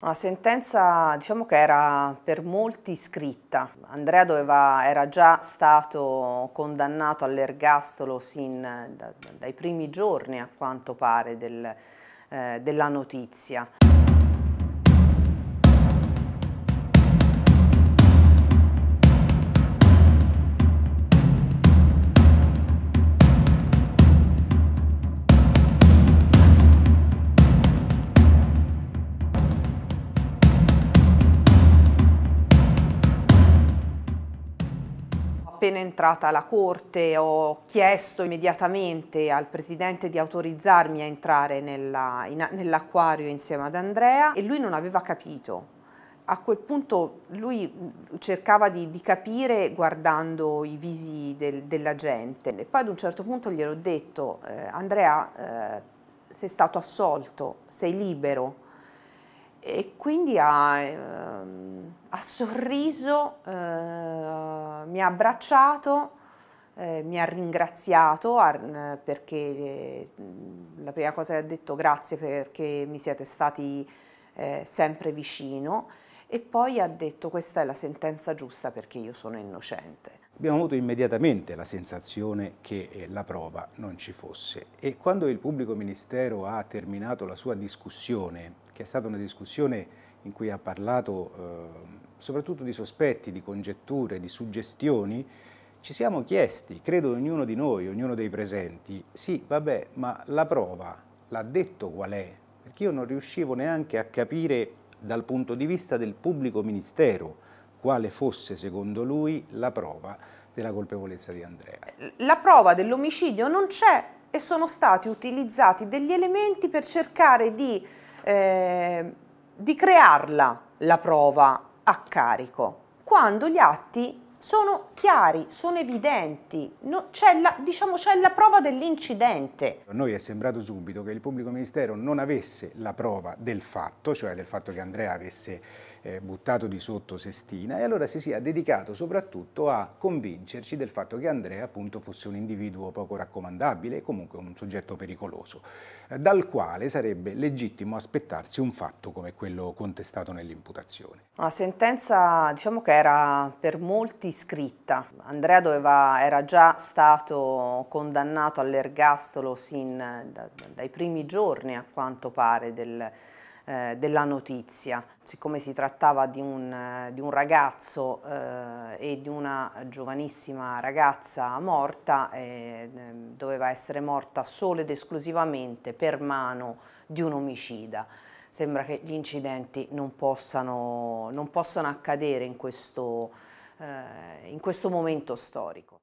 Una sentenza diciamo che era per molti scritta. Andrea doveva, era già stato condannato all'ergastolo sin da, dai primi giorni a quanto pare del, eh, della notizia. Appena entrata alla corte ho chiesto immediatamente al presidente di autorizzarmi a entrare nell'acquario insieme ad Andrea e lui non aveva capito. A quel punto lui cercava di, di capire guardando i visi del, della gente e poi ad un certo punto gliel'ho detto eh, Andrea eh, sei stato assolto, sei libero e quindi ha, eh, ha sorriso, eh, mi ha abbracciato, eh, mi ha ringraziato eh, perché eh, la prima cosa che ha detto grazie perché mi siete stati eh, sempre vicino e poi ha detto questa è la sentenza giusta perché io sono innocente. Abbiamo avuto immediatamente la sensazione che la prova non ci fosse e quando il pubblico ministero ha terminato la sua discussione che è stata una discussione in cui ha parlato eh, soprattutto di sospetti, di congetture, di suggestioni, ci siamo chiesti, credo ognuno di noi, ognuno dei presenti, sì, vabbè, ma la prova l'ha detto qual è? Perché io non riuscivo neanche a capire dal punto di vista del pubblico ministero quale fosse secondo lui la prova della colpevolezza di Andrea. La prova dell'omicidio non c'è e sono stati utilizzati degli elementi per cercare di eh, di crearla la prova a carico, quando gli atti sono chiari, sono evidenti, no, c'è la, diciamo, la prova dell'incidente. A noi è sembrato subito che il pubblico ministero non avesse la prova del fatto, cioè del fatto che Andrea avesse eh, buttato di sotto Sestina e allora si sia dedicato soprattutto a convincerci del fatto che Andrea appunto fosse un individuo poco raccomandabile e comunque un soggetto pericoloso, eh, dal quale sarebbe legittimo aspettarsi un fatto come quello contestato nell'imputazione. La sentenza diciamo che era per molti scritta. Andrea doveva, era già stato condannato all'ergastolo sin da, dai primi giorni a quanto pare del, eh, della notizia. Siccome si trattava di un, di un ragazzo eh, e di una giovanissima ragazza morta, eh, doveva essere morta solo ed esclusivamente per mano di un omicida. Sembra che gli incidenti non possano, non possano accadere in questo, in questo momento storico.